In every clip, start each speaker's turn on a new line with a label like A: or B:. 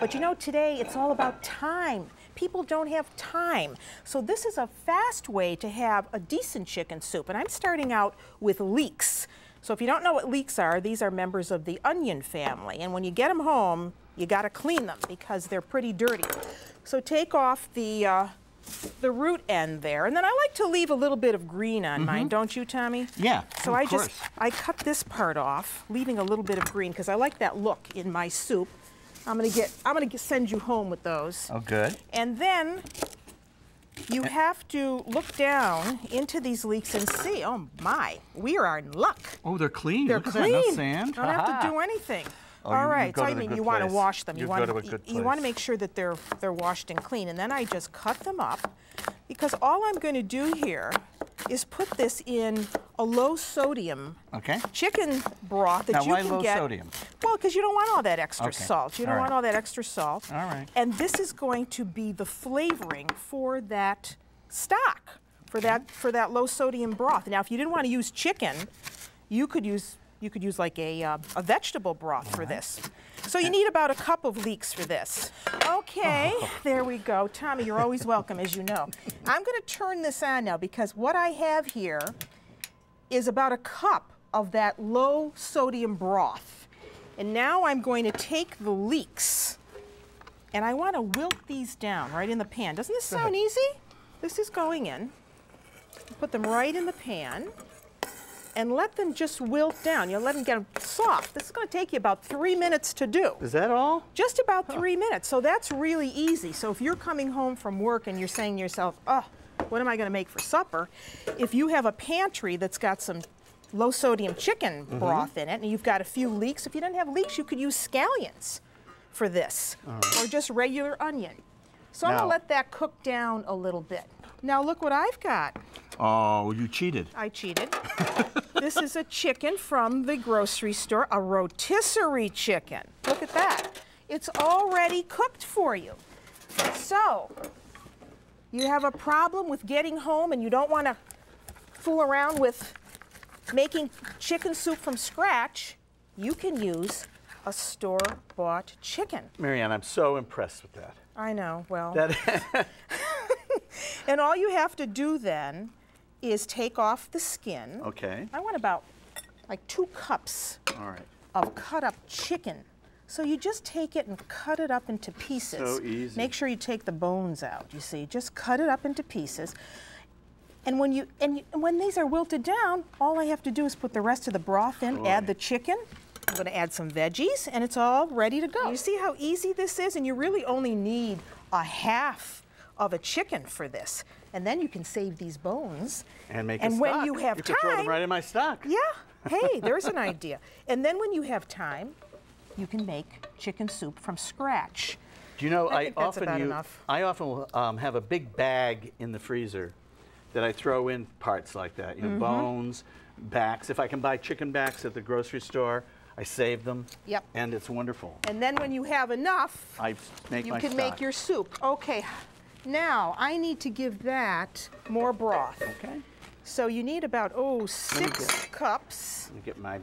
A: But you know, today it's all about time. People don't have time. So this is a fast way to have a decent chicken soup. And I'm starting out with leeks. So if you don't know what leeks are, these are members of the onion family. And when you get them home, you got to clean them because they're pretty dirty. So take off the uh, the root end there. And then I like to leave a little bit of green on mm -hmm. mine, mm-hmm. don't you, Tommy?
B: Yeah,
A: So I course. just, I cut this part off, leaving a little bit of green, because I like that look in my soup. I'm gonna get, I'm gonna get, send you home with those.
B: Oh, good.
A: And then you have to look down into these leeks and see, oh my, we are in luck.
B: Oh, they're clean.
A: They're
B: look
A: clean.
B: That, no sand.
A: Don't have to do anything. Oh, All you, right, you so I mean, you want to wash them.
B: You, you
A: want
B: to
A: you want to make sure that they're they're washed and clean, and then I just cut them up, because all I'm going to do here is put this in a low sodium
B: okay.
A: chicken broth that
B: now,
A: you
B: why
A: can
B: low
A: get.
B: sodium?
A: Well, because you don't want all that extra
B: okay.
A: salt. You don't
B: all
A: want
B: right.
A: all that extra salt.
B: All right.
A: And this is going to be the flavoring for that stock, for that for that low sodium broth. Now, if you didn't want to use chicken, you could use you could use like a, uh, a vegetable broth all for right. this. So you need about a cup of leeks for this. Okay, oh. there we go. Tommy, you're always welcome, as you know. I'm going to turn this on now because what I have here is about a cup of that low sodium broth. And now I'm going to take the leeks and I want to wilt these down right in the pan. Doesn't this sound easy? This is going in. Put them right in the pan and let them just wilt down. You let them get soft. This is going to take you about three minutes to do.
B: Is that all?
A: Just about huh. three minutes. So that's really easy. So if you're coming home from work and you're saying to yourself, oh, what am I going to make for supper? If you have a pantry that's got some low sodium chicken mm -hmm. broth in it and you've got a few leeks, if you didn't have leeks, you could use scallions for this right. or just regular onion. So now, I'm going to let that cook down a little bit. Now look what I've got.
B: Oh, you cheated.
A: I cheated. this is a chicken from the grocery store, a rotisserie chicken. Look at that. It's already cooked for you. So, you have a problem with getting home and you don't want to fool around with making chicken soup from scratch, you can use a store-bought chicken.
B: Mary Ann, I'm so impressed with that.
A: I know, well. That and all you have to do then is take off the skin.
B: Okay.
A: I want about like two cups
B: All right.
A: of cut up chicken. So you just take it and cut it up into pieces.
B: So easy.
A: Make sure you take the bones out, you see. Just cut it up into pieces. And when you and you, when these are wilted down, all I have to do is put the rest of the broth in, add the chicken. I'm going to add some veggies, and it's all ready to go. You see how easy this is? And you really only need a half of a chicken for this. And then you can save these bones.
B: And make
A: And
B: when
A: stock. you have
B: you
A: time.
B: throw them right in my stock.
A: Yeah. Hey, there's an idea. And then when you have time, you can make chicken soup from scratch.
B: Do you know,
A: I,
B: I often
A: you, enough.
B: I often um, have a big bag in the freezer that I throw in parts like that. You know, mm -hmm. bones, backs. If I can buy chicken backs at the grocery store, I save them.
A: Yep.
B: And it's wonderful.
A: And then when you have enough,
B: I make
A: you
B: my
A: can
B: stock.
A: make your soup. Okay, now, I need to give that more broth.
B: Okay.
A: So you need about, oh, six
B: get,
A: cups.
B: Let me get my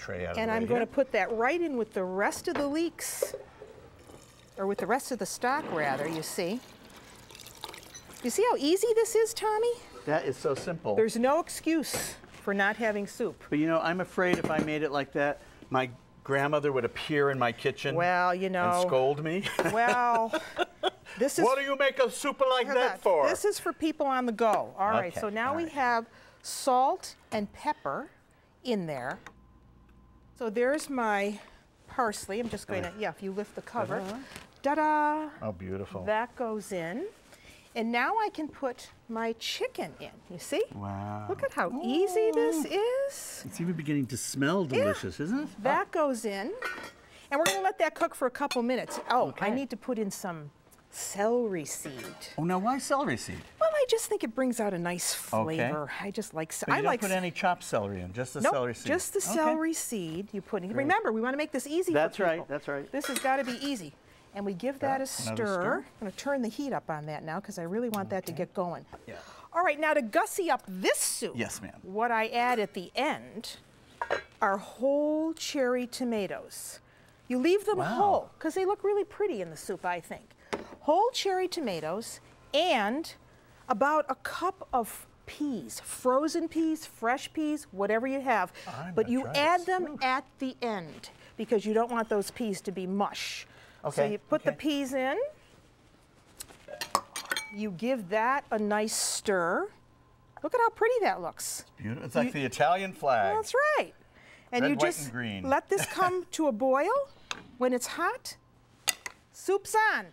B: tray out
A: And I'm going to put that right in with the rest of the leeks, or with the rest of the stock, rather, you see. You see how easy this is, Tommy?
B: That is so simple.
A: There's no excuse for not having soup.
B: But you know, I'm afraid if I made it like that, my grandmother would appear in my kitchen
A: well, you know,
B: and scold me.
A: Well, this is...
B: What do you make a soup like that, for?
A: This is for people on the go. All
B: okay,
A: right, so now we have salt and pepper in there. So there's my parsley. I'm just going to, yeah, if you lift the cover. Uh-huh. Ta-da!
B: Oh, beautiful.
A: That goes in. And now I can put my chicken in. You see?
B: Wow.
A: Look at how easy this is.
B: It's even beginning to smell delicious,
A: yeah.
B: isn't it?
A: That oh. goes in. And we're going to let that cook for a couple minutes. Oh,
B: okay.
A: I need to put in some celery seed.
B: Oh, now why celery seed?
A: Well, I just think it brings out a nice flavor. Okay. I just like.
B: So you
A: I
B: don't
A: like
B: put any chopped celery in, just the
A: nope,
B: celery seed.
A: just the
B: okay.
A: celery seed. You put in. Remember, we want to make this easy.
B: That's
A: for
B: right. That's right.
A: This has got to be easy. And we give that a stir.
B: stir.
A: I'm going to turn the heat up on that now because I really want
B: okay.
A: that to get going.
B: Yeah.
A: All right, now to gussy up this soup.
B: Yes, ma'am.
A: What I add at the end are whole cherry tomatoes. You leave them
B: Wow.
A: whole because they look really pretty in the soup, I think. Whole cherry tomatoes and about a cup of peas, frozen peas, fresh peas, whatever you have.
B: I'm
A: but you add them at the end because you don't want those peas to be mush.
B: Okay.
A: So you put the peas in. You give that a nice stir. Look at how pretty that looks.
B: It's Beautiful. It's like the Italian flag.
A: That's right. And
B: Red,
A: you just
B: and green.
A: let this come to a boil. When it's hot, soup's on.